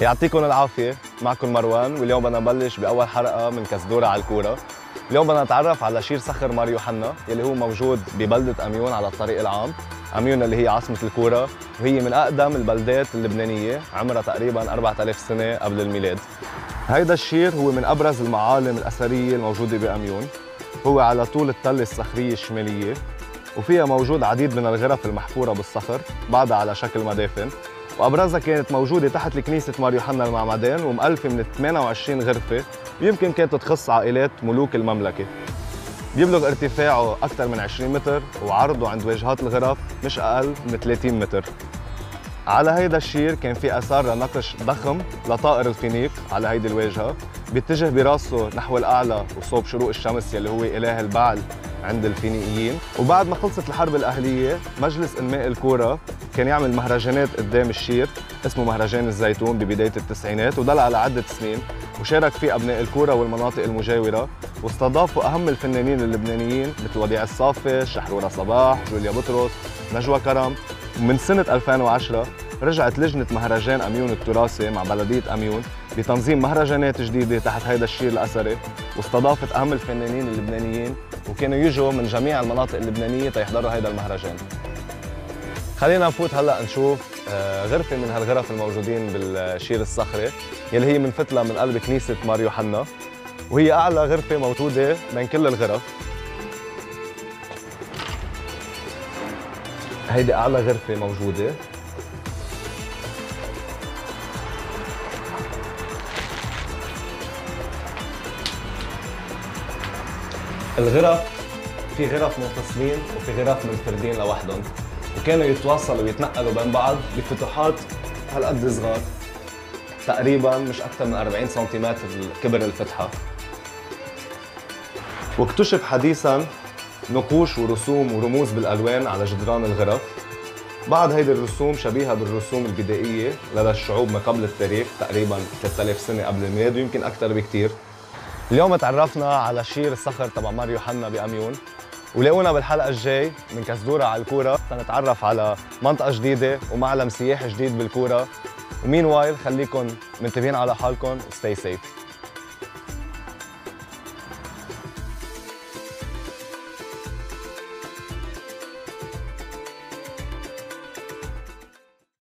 يعطيكم العافية معكم مروان واليوم بدنا نبلش بأول حلقة من كزدورة على الكورة. اليوم بدنا نتعرف على شير صخر مار يوحنا يلي هو موجود ببلدة أميون على الطريق العام. أميون اللي هي عاصمة الكورة وهي من أقدم البلدات اللبنانية عمرها تقريبا 4000 سنة قبل الميلاد. هيدا الشير هو من أبرز المعالم الأثرية الموجودة بأميون. هو على طول التلة الصخرية الشمالية وفيها موجود عديد من الغرف المحفورة بالصخر بعدها على شكل مدافن. وأبرزها كانت موجودة تحت كنيسه مار يوحنا المعمدان ومؤلفه من 28 غرفة يمكن كانت تخص عائلات ملوك المملكة. بيبلغ ارتفاعه أكثر من 20 متر وعرضه عند واجهات الغرف مش أقل من 30 متر. على هيدا الشير كان في آثار لنقش ضخم لطائر الفينيق على هيدي الواجهة بيتجه براسه نحو الأعلى وصوب شروق الشمس يلي هو إله البعل عند الفينيقيين. وبعد ما خلصت الحرب الأهلية مجلس إنماء الكورة كان يعمل مهرجانات قدام الشير اسمه مهرجان الزيتون ببداية التسعينات وضل على عده سنين. وشارك فيه أبناء الكورة والمناطق المجاورة واستضافوا أهم الفنانين اللبنانيين مثل وديع الصافي، شحرورة صباح، جوليا بطرس، نجوى كرم. ومن سنة 2010 رجعت لجنة مهرجان أميون التراثي مع بلدية أميون بتنظيم مهرجانات جديدة تحت هيدا الشير الأثري. واستضافت أهم الفنانين اللبنانيين وكانوا يجوا من جميع المناطق اللبنانية تيحضروا هيدا المهرجان. خلينا نفوت هلأ نشوف غرفة من هالغرف الموجودين بالشير الصخري يلي هي منفتلة من قلب كنيسة مار يوحنا وهي أعلى غرفة موجودة بين كل الغرف. هيدي أعلى غرفة موجودة. الغرف في غرف منفصلين وفي غرف منفردين لوحدهم. وكانوا يتواصلوا ويتنقلوا بين بعض بفتوحات هالقد صغار. تقريبا مش أكثر من 40 سنتيمتر كبر الفتحة. واكتشف حديثا نقوش ورسوم ورموز بالألوان على جدران الغرف. بعض هيدي الرسوم شبيهة بالرسوم البدائية لدى الشعوب ما قبل التاريخ تقريبا 3000 سنة قبل الميلاد ويمكن أكثر بكثير اليوم تعرفنا على شير الصخر تبع مار يوحنا بأميون. ولاقونا بالحلقة الجاي من كزدورة على الكورة. تنتعرف على منطقة جديدة ومعلم سياحي جديد بالكورة. و meanwhile خليكم منتبهين على حالكم و stay safe